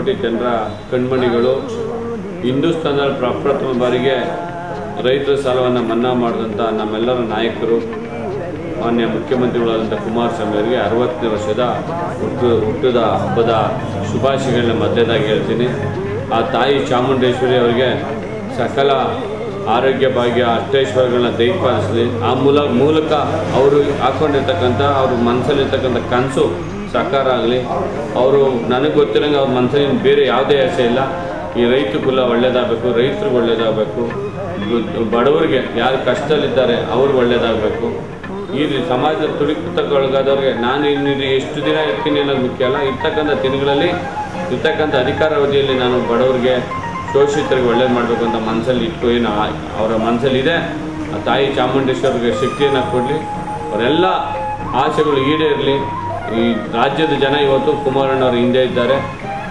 ಕೋಟಿ ಜನರ ಕಣ್ಮಣಿಗಳು. ಹಿಂದೂಸ್ತಾನದಲ್ಲಿ ಪ್ರಪ್ರಥಮ ಬಾರಿಗೆ ರೈತರ ಸಾಲವನ್ನು ಮನ್ನಾ ಮಾಡಿದಂಥ ನಮ್ಮೆಲ್ಲರ ನಾಯಕರು, ಮಾನ್ಯ ಮುಖ್ಯಮಂತ್ರಿಗಳಾದಂಥ ಕುಮಾರಸ್ವಾಮಿ ಅವರಿಗೆ ಅರವತ್ತನೇ ವರ್ಷದ ಹುಟ್ಟು, ಹುಟ್ಟದ ಹಬ್ಬದ ಶುಭಾಶಯಗಳನ್ನ ಮಧ್ಯದಾಗಿ ಹೇಳ್ತೀನಿ. ಆ ತಾಯಿ ಚಾಮುಂಡೇಶ್ವರಿ ಅವರಿಗೆ ಸಕಲ ಆರೋಗ್ಯ, ಭಾಗ್ಯ, ಅಷ್ಟೈಶ್ವರ್ಯಗಳನ್ನ ದಯಪಾಲಿಸಲಿ ಆ ಮೂಲ ಮೂಲಕ ಅವರು ಹಾಕೊಂಡಿರ್ತಕ್ಕಂಥ ಅವ್ರ ಮನಸ್ಸಲ್ಲಿರ್ತಕ್ಕಂಥ ಕನಸು ಸಾಕಾರ ಆಗಲಿ. ಅವರು ನನಗೆ ಗೊತ್ತಿರೋಂಗೆ ಅವ್ರ ಮನಸ್ಸಲ್ಲಿ ಬೇರೆ ಯಾವುದೇ ಆಸೆ ಇಲ್ಲ. ಈ ರೈತ ಕುಲ ಒಳ್ಳೇದಾಗಬೇಕು, ರೈತರಿಗೆ ಒಳ್ಳೇದಾಗಬೇಕು. ಬಡವರಿಗೆ ಯಾರು ಕಷ್ಟದಲ್ಲಿದ್ದಾರೆ ಅವ್ರಿಗೆ ಒಳ್ಳೇದಾಗಬೇಕು. ಈ ಸಮಾಜದ ತುಳಿತಕ್ಕೊಳಗಾದವ್ರಿಗೆ ನಾನು ಇನ್ನು ಎಷ್ಟು ದಿನ ಇರ್ತೀನಿ ಅನ್ನೋದು ಮುಖ್ಯ ಅಲ್ಲ. ಇರ್ತಕ್ಕಂಥ ದಿನಗಳಲ್ಲಿ, ಇರ್ತಕ್ಕಂಥ ಅಧಿಕಾರಾವಧಿಯಲ್ಲಿ ನಾನು ಬಡವರಿಗೆ, ಶೋಷಿತರಿಗೆ ಒಳ್ಳೇದು ಮಾಡಬೇಕು ಅಂತ ಮನಸ್ಸಲ್ಲಿ ಇಟ್ಟು ಏನು ಅವರ ಮನಸ್ಸಲ್ಲಿದೆ ಆ ತಾಯಿ ಚಾಮುಂಡೇಶ್ವರಿಗೆ ಶಕ್ತಿಯನ್ನು ಕೊಡಲಿ. ಅವರೆಲ್ಲ ಆಸೆಗಳು ಈಡೇರಲಿ. ಈ ರಾಜ್ಯದ ಜನ ಇವತ್ತು ಕುಮಾರಣ್ಣವ್ರ ಹಿಂದೆ ಇದ್ದಾರೆ.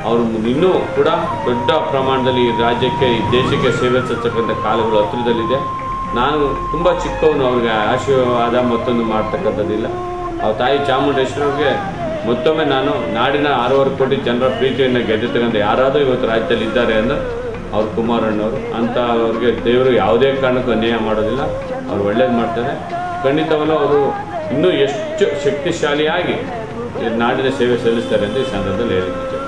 ಅವರು ಇನ್ನೂ ಕೂಡ ದೊಡ್ಡ ಪ್ರಮಾಣದಲ್ಲಿ ಈ ರಾಜ್ಯಕ್ಕೆ, ಈ ದೇಶಕ್ಕೆ ಸೇವೆ ಸಲ್ಲಿಸತಕ್ಕಂಥ ಕಾಲಗಳು ಹತ್ತಿರದಲ್ಲಿದೆ. ನಾನು ತುಂಬ ಚಿಕ್ಕವನು, ಅವ್ರಿಗೆ ಆಶೀರ್ವಾದ ಮತ್ತೊಂದು ಮಾಡ್ತಕ್ಕಂಥದ್ದಿಲ್ಲ. ಅವ್ರ ತಾಯಿ ಚಾಮುಂಡೇಶ್ವರಿಗೆ ಮತ್ತೊಮ್ಮೆ ನಾನು ನಾಡಿನ ಆರೂವರೆ ಕೋಟಿ ಜನರ ಪ್ರೀತಿಯನ್ನು ಗೆದ್ದಿರ್ತಕ್ಕಂಥ ಯಾರಾದರೂ ಇವತ್ತು ರಾಜ್ಯದಲ್ಲಿ ಇದ್ದಾರೆ ಅಂದರೆ ಅವ್ರು ಕುಮಾರಣ್ಣವರು. ಅಂತ ಅವ್ರಿಗೆ ದೇವರು ಯಾವುದೇ ಕಾರಣಕ್ಕೂ ಅನ್ಯಾಯ ಮಾಡೋದಿಲ್ಲ. ಅವ್ರು ಒಳ್ಳೇದು ಮಾಡ್ತಾರೆ. ಖಂಡಿತವಲ್ಲೂ ಅವರು ಇನ್ನೂ ಎಷ್ಟು ಶಕ್ತಿಶಾಲಿಯಾಗಿ ನಾಡಿನ ಸೇವೆ ಸಲ್ಲಿಸ್ತಾರೆ ಅಂತ ಈ ಸಂದರ್ಭದಲ್ಲಿ ಹೇಳಿದ್ದೀನಿ